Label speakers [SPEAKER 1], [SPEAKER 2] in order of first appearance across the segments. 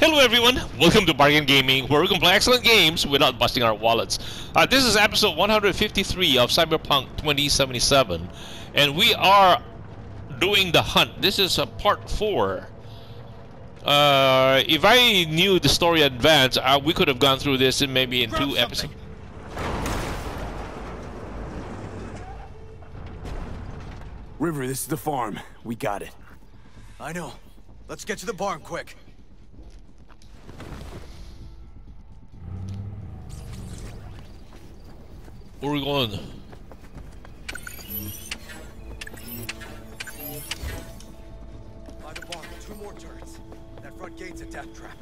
[SPEAKER 1] Hello everyone, welcome to Bargain Gaming, where we can play excellent games without busting our wallets. Uh, this is episode 153 of Cyberpunk 2077, and we are doing the hunt. This is uh, part 4. Uh, if I knew the story in advance, uh, we could have gone through this in maybe in
[SPEAKER 2] Grab
[SPEAKER 1] two episodes.
[SPEAKER 3] River, this is the farm. We got it.
[SPEAKER 2] I know. Let's get to the barn quick.
[SPEAKER 1] Where are we going?
[SPEAKER 2] By the two more turrets. That front gate's a death trap.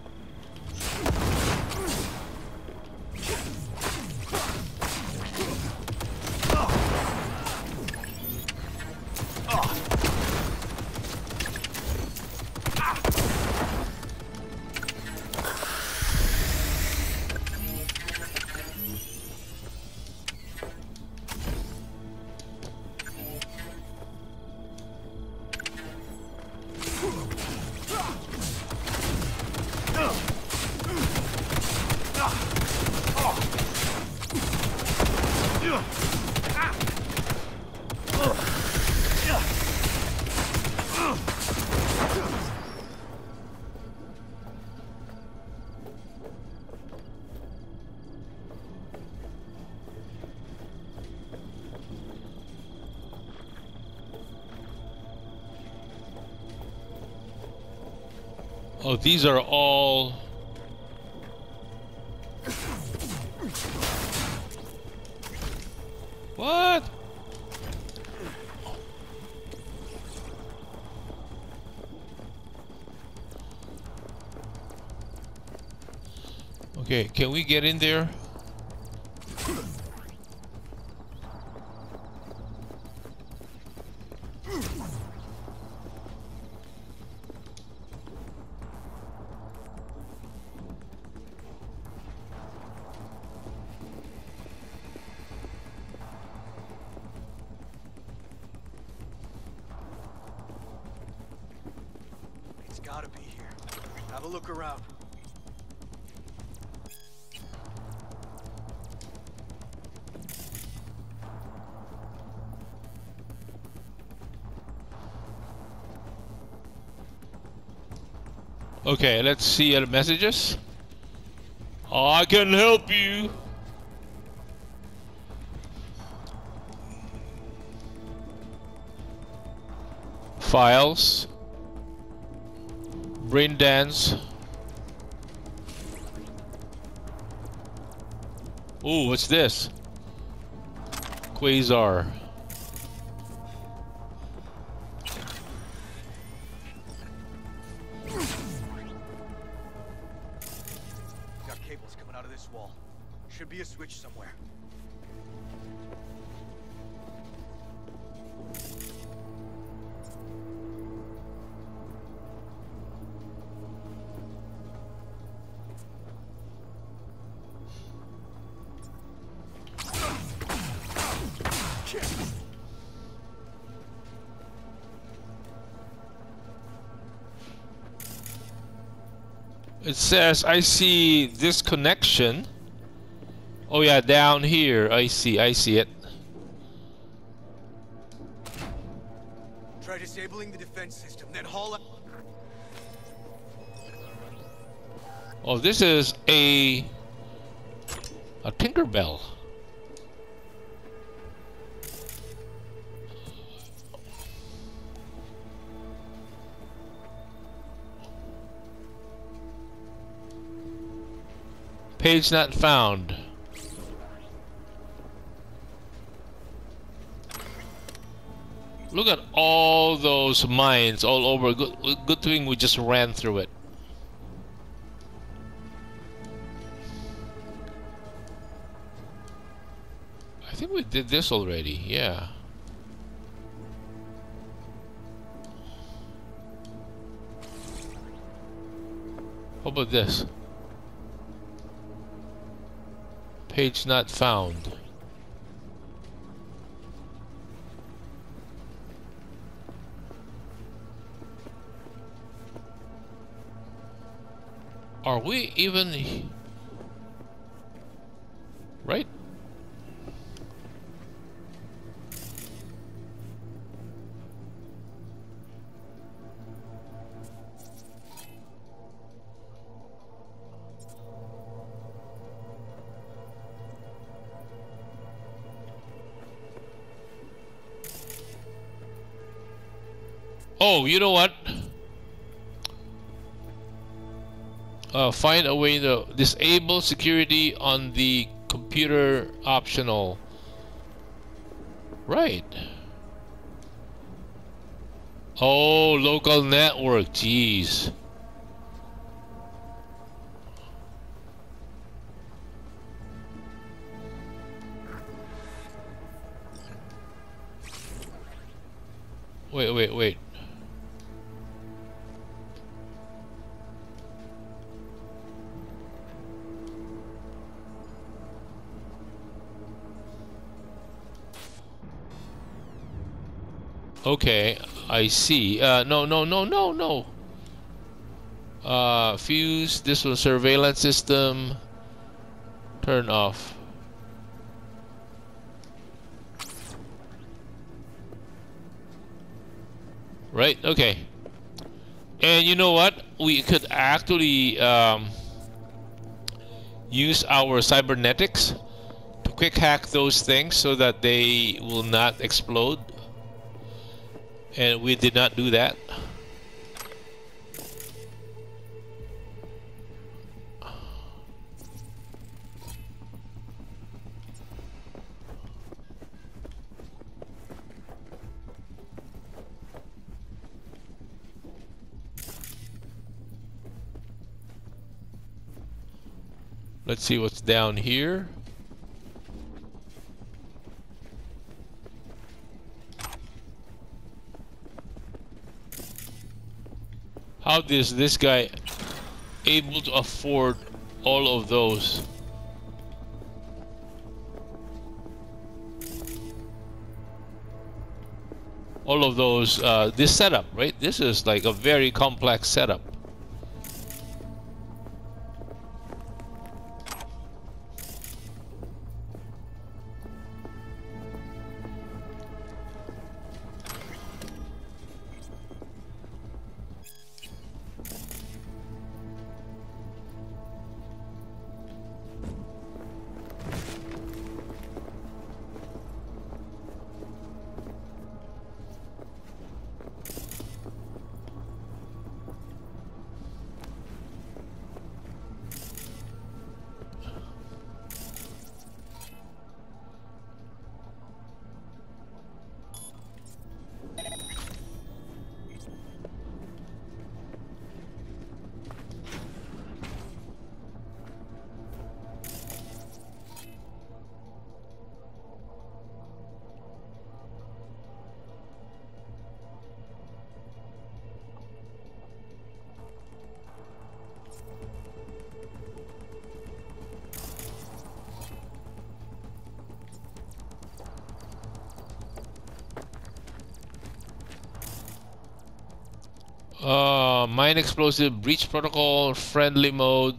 [SPEAKER 1] Oh, these are all... What? Okay, can we get in there? Okay, let's see the messages. I can help you. Files. Brain dance. Ooh, what's this? Quasar. It says I see this connection. Oh yeah, down here. I see. I see it.
[SPEAKER 2] Try disabling the defense system, then haul out.
[SPEAKER 1] Oh, this is a a Tinkerbell. Page not found. Look at all those mines all over. Good, good thing we just ran through it. I think we did this already, yeah. How about this? Page not found. Are we even... Right? Oh, you know what? Uh, find a way to disable security on the computer optional. Right. Oh, local network. Jeez. Wait, wait, wait. Okay, I see. Uh, no, no, no, no, no. Uh, fuse. This one surveillance system. Turn off. Right. Okay. And you know what? We could actually um, use our cybernetics to quick hack those things so that they will not explode and we did not do that. Let's see what's down here. How is this guy able to afford all of those? All of those, uh, this setup, right? This is like a very complex setup. Mine explosive, breach protocol, friendly mode.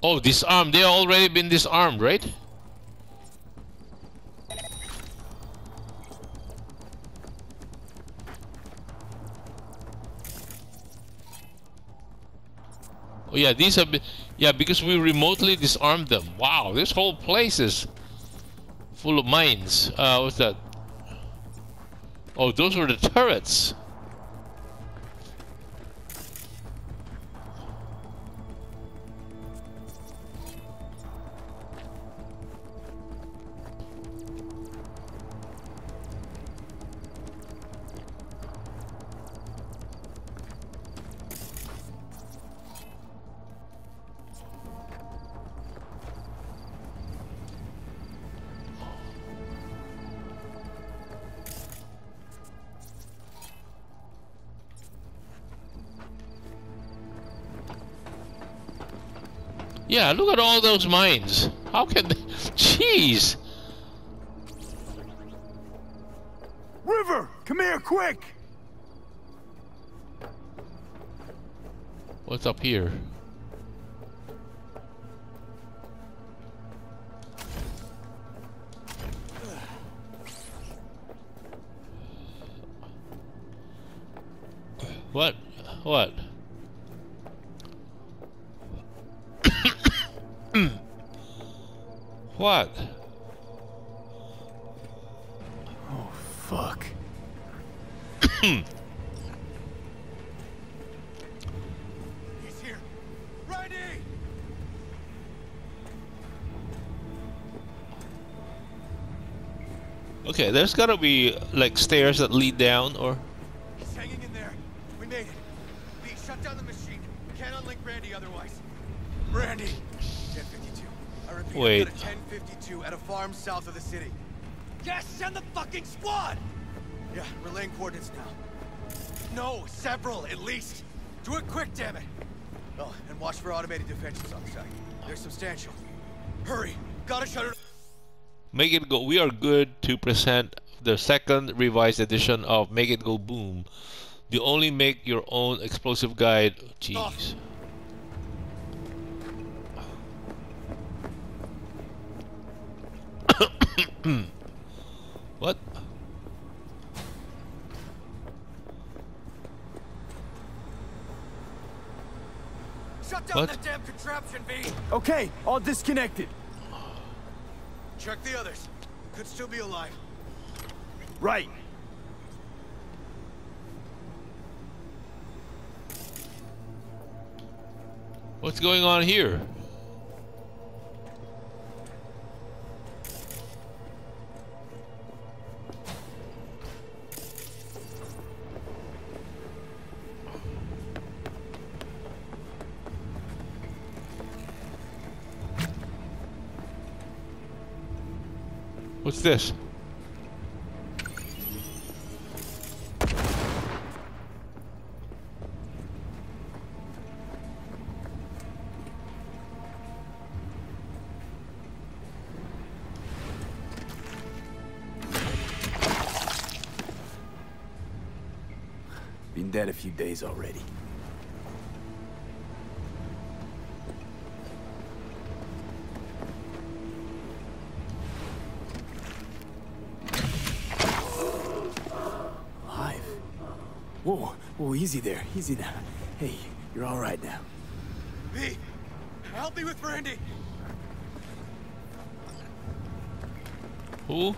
[SPEAKER 1] Oh, disarmed. They already been disarmed, right? Yeah, these been, yeah, because we remotely disarmed them. Wow, this whole place is full of mines. Uh, what's that? Oh, those were the turrets. Yeah, look at all those mines. How can they... Jeez!
[SPEAKER 3] River, come here, quick!
[SPEAKER 1] What's up here? What? What? What?
[SPEAKER 3] Oh, fuck.
[SPEAKER 2] He's here. Randy!
[SPEAKER 1] Okay, there's gotta be like stairs that lead down, or
[SPEAKER 2] He's hanging in there. We made it. Lee, shut down the machine. Can't unlink Randy otherwise. Randy! 1052. I repeat,
[SPEAKER 1] Wait.
[SPEAKER 2] I've a 1052 at a farm south of the city. Yes, send the fucking squad! Yeah, relaying coordinates now. No, several, at least. Do it quick, damn it! Oh, and watch for automated defenses on site. They're substantial. Hurry! Gotta shut it
[SPEAKER 1] Make It Go. We are good to present the second revised edition of Make It Go Boom. The only make your own explosive guide. Jeez. what?
[SPEAKER 2] Shut down
[SPEAKER 1] What?
[SPEAKER 2] that damn contraption, V!
[SPEAKER 3] Okay, all disconnected.
[SPEAKER 2] Check the others. Could still be alive.
[SPEAKER 3] Right.
[SPEAKER 1] What's going on here? This?
[SPEAKER 3] Been dead a few days already. Easy there, easy now. Hey, you're all right now.
[SPEAKER 2] V! Help me with Brandy.
[SPEAKER 1] Who?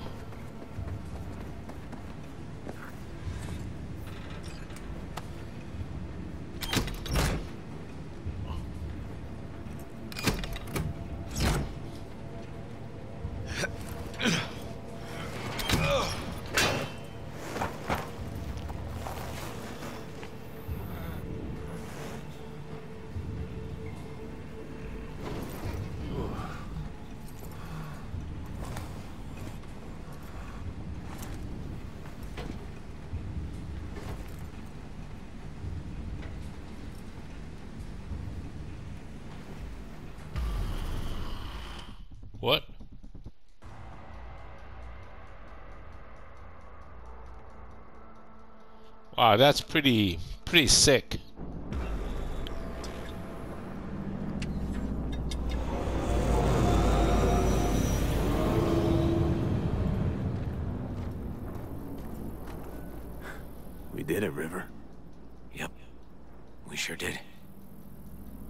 [SPEAKER 1] Wow, that's pretty pretty sick.
[SPEAKER 3] We did it, River.
[SPEAKER 2] Yep. We sure did.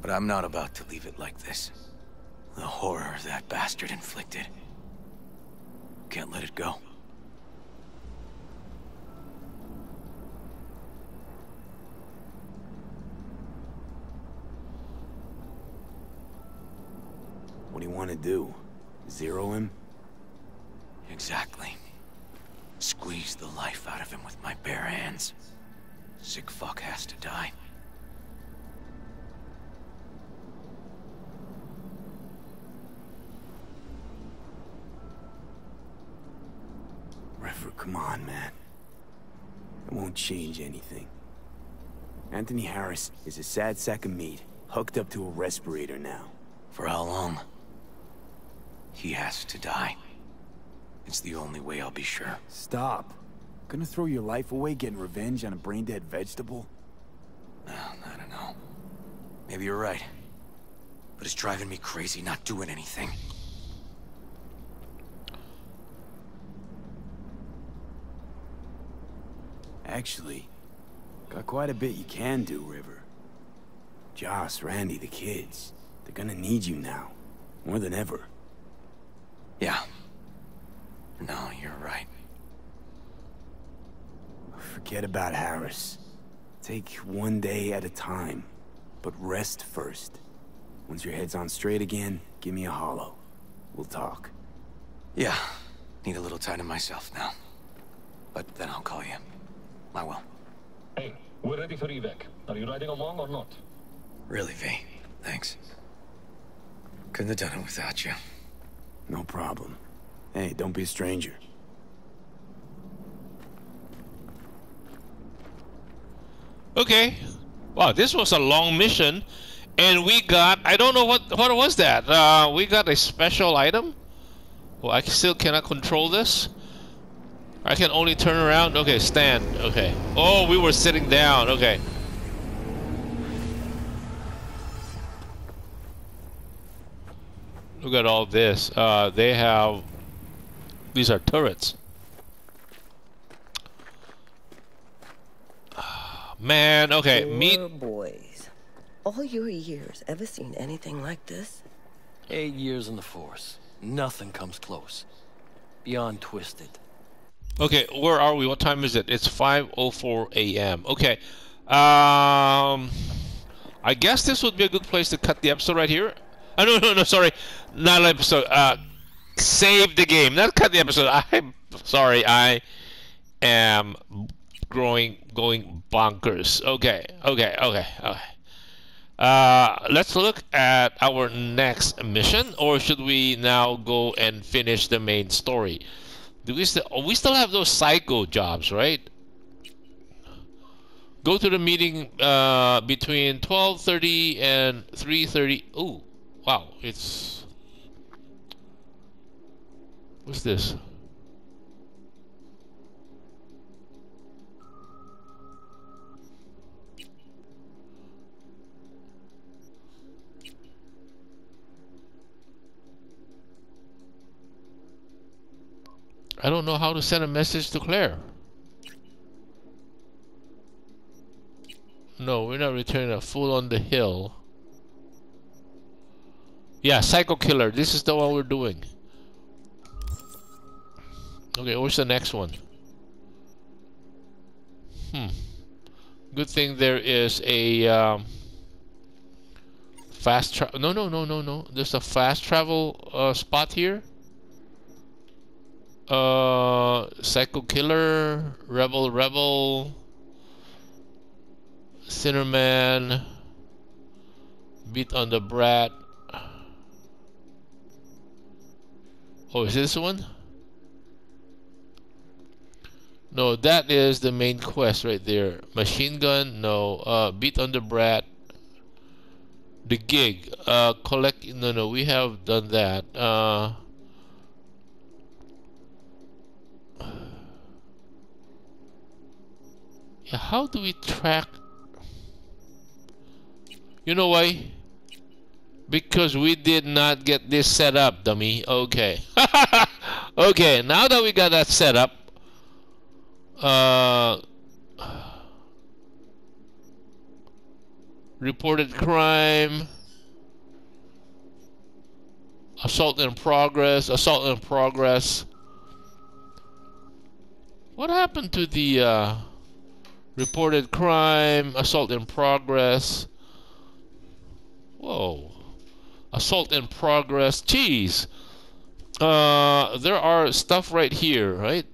[SPEAKER 2] But I'm not about to leave it like this. The horror that bastard inflicted. Can't let it go.
[SPEAKER 3] You want to do? Zero him?
[SPEAKER 2] Exactly. Squeeze the life out of him with my bare hands. Sick fuck has to die.
[SPEAKER 3] River, come on, man. It won't change anything. Anthony Harris is a sad sack of meat, hooked up to a respirator now.
[SPEAKER 2] For how long? He has to die. It's the only way I'll be sure.
[SPEAKER 3] Stop. Gonna throw your life away getting revenge on a brain-dead vegetable?
[SPEAKER 2] Well, I don't know. Maybe you're right. But it's driving me crazy not doing anything.
[SPEAKER 3] Actually, got quite a bit you can do, River. Joss, Randy, the kids. They're gonna need you now. More than ever.
[SPEAKER 2] Yeah. No, you're right.
[SPEAKER 3] Forget about Harris. Take one day at a time. But rest first. Once your head's on straight again, give me a hollow. We'll talk.
[SPEAKER 2] Yeah. Need a little time to myself now. But then I'll call you. I will.
[SPEAKER 4] Hey, we're ready for evac. Are you riding along or not?
[SPEAKER 2] Really, V. Thanks. Couldn't have done it without you.
[SPEAKER 3] No problem. Hey, don't be a stranger.
[SPEAKER 1] Okay. Wow, this was a long mission, and we got I don't know what what was that. Uh, we got a special item. Well, I still cannot control this. I can only turn around. Okay, stand. Okay. Oh, we were sitting down. Okay. Look at all this. Uh, they have. These are turrets. Man, okay,
[SPEAKER 5] Poor
[SPEAKER 1] meet
[SPEAKER 5] boys. All your years, ever seen anything like this?
[SPEAKER 6] Eight years in the Force. Nothing comes close. Beyond twisted.
[SPEAKER 1] Okay, where are we? What time is it? It's 5:04 a.m. Okay. Um I guess this would be a good place to cut the episode right here. Oh, no, no, no, sorry. Not episode. Uh save the game. Not cut the episode. I'm sorry. I am growing going bonkers. Okay. Okay. Okay. Okay. Uh, let's look at our next mission, or should we now go and finish the main story? Do we still? We still have those psycho jobs, right? Go to the meeting uh, between 12:30 and 3:30. Oh, wow! It's what's this? I don't know how to send a message to Claire. No, we're not returning a fool on the hill. Yeah, Psycho Killer. This is the one we're doing. Okay, where's the next one? Hmm. Good thing there is a um, fast travel. No, no, no, no, no. There's a fast travel uh, spot here. Uh, Psycho Killer, Rebel Rebel, Sinnerman, Beat on the Brat. Oh, is this one? No, that is the main quest right there. Machine gun, no. Uh, beat on the brat. The gig. Uh, collect. No, no, we have done that. Uh, yeah, how do we track? You know why? Because we did not get this set up, dummy. Okay. okay, now that we got that set up, uh, reported crime, assault in progress, assault in progress. What happened to the uh, reported crime, assault in progress? Assault in progress. Jeez. Uh, there are stuff right here, right?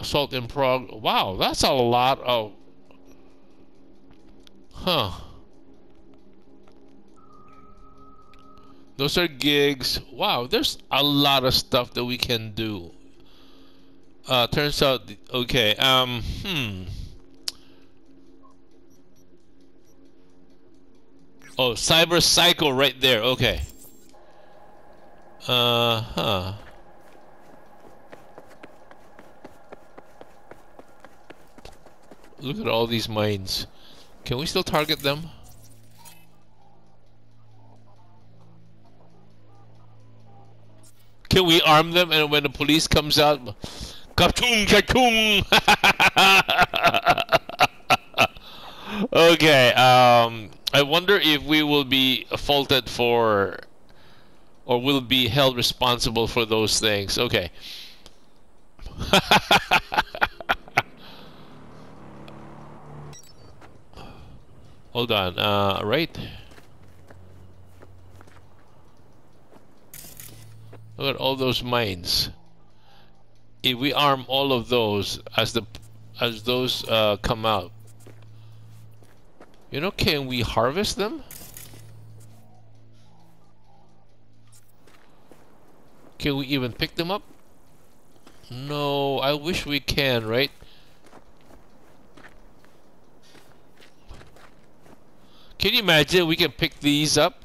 [SPEAKER 1] Assault in prog. Wow, that's a lot of. Huh. Those are gigs. Wow, there's a lot of stuff that we can do. Uh, turns out, okay. Um, hmm. Oh, Cyber Psycho right there. Okay. Uh huh. Look at all these mines. Can we still target them? Can we arm them and when the police comes out, Kachung Kachung! okay, um, I wonder if we will be faulted for or will be held responsible for those things. Okay. Hold on, uh, right? Look at all those mines. If we arm all of those as the as those uh, come out, you know, can we harvest them? Can we even pick them up? No, I wish we can, right? Can you imagine we can pick these up?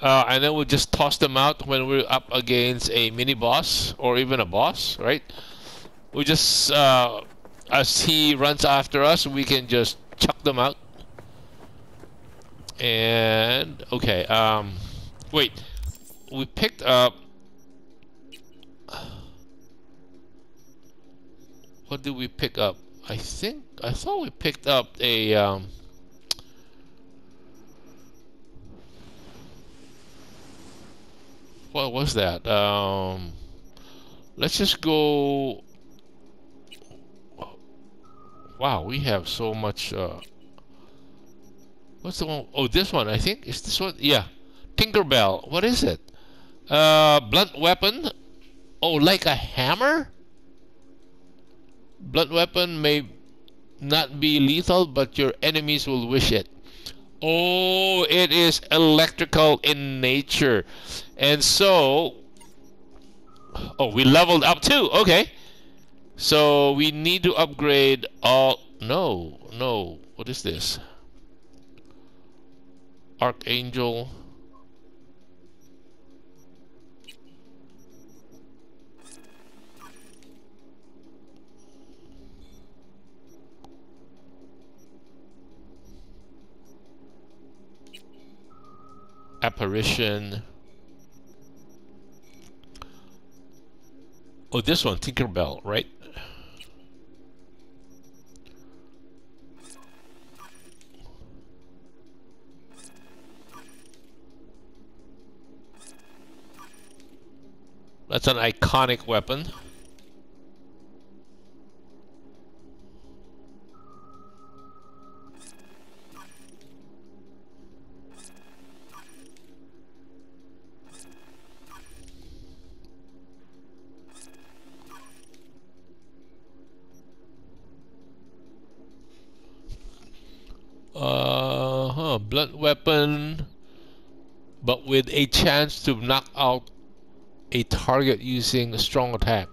[SPEAKER 1] Uh, and then we'll just toss them out when we're up against a mini boss or even a boss, right? We just, uh, as he runs after us, we can just chuck them out. And, okay, um, wait, we picked up, what did we pick up? I think, I thought we picked up a, um, what was that? Um, let's just go. Wow, we have so much. Uh, what's the one? Oh, this one. I think is this one. Yeah, Tinkerbell. What is it? Uh, blunt weapon. Oh, like a hammer. Blunt weapon may not be lethal, but your enemies will wish it. Oh, it is electrical in nature. And so, oh, we leveled up too. Okay. So we need to upgrade all. No, no. What is this? Archangel. Apparition. Oh, this one, Tinkerbell, right? That's an iconic weapon. Uh huh, blunt weapon, but with a chance to knock out a target using a strong attack.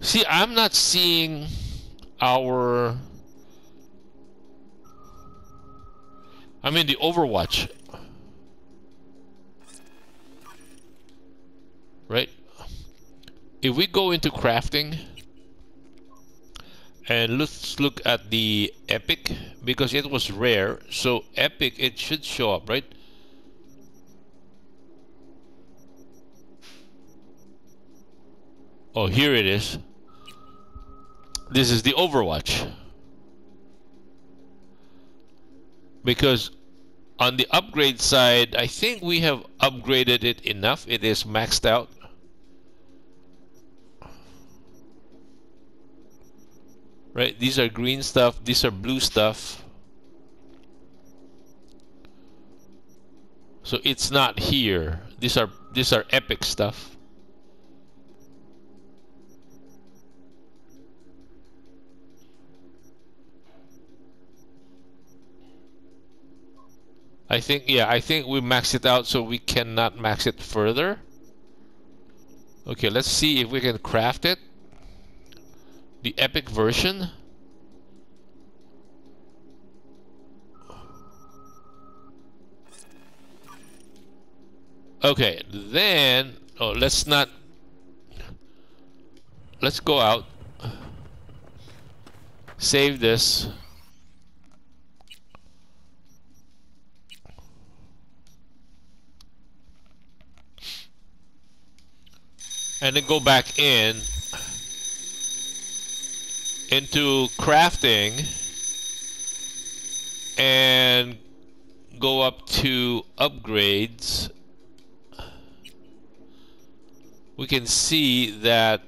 [SPEAKER 1] See, I'm not seeing our... I mean the Overwatch. If we go into crafting and let's look at the epic because it was rare so epic it should show up right oh here it is this is the Overwatch. Because on the upgrade side, I think we have upgraded it enough. It is maxed out. Right, these are green stuff, these are blue stuff. So it's not here. These are these are epic stuff. I think yeah, I think we maxed it out so we cannot max it further. Okay, let's see if we can craft it. The epic version. Okay, then, oh, let's not, let's go out, save this. and then go back in into crafting and go up to upgrades. We can see that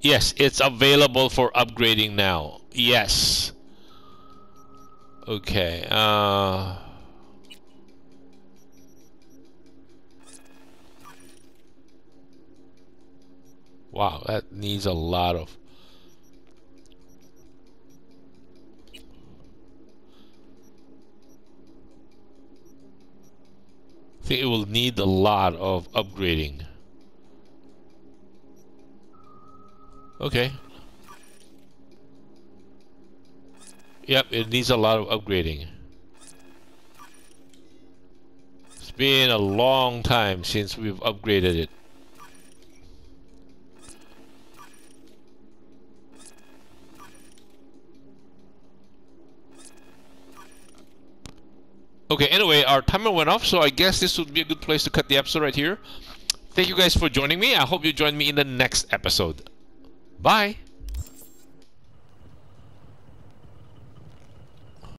[SPEAKER 1] yes it's available for upgrading now. Yes. Okay uh Wow, that needs a lot of... I think it will need a lot of upgrading. Okay. Yep, it needs a lot of upgrading. It's been a long time since we've upgraded it. Okay, anyway, our timer went off, so I guess this would be a good place to cut the episode right here. Thank you guys for joining me. I hope you join me in the next episode. Bye!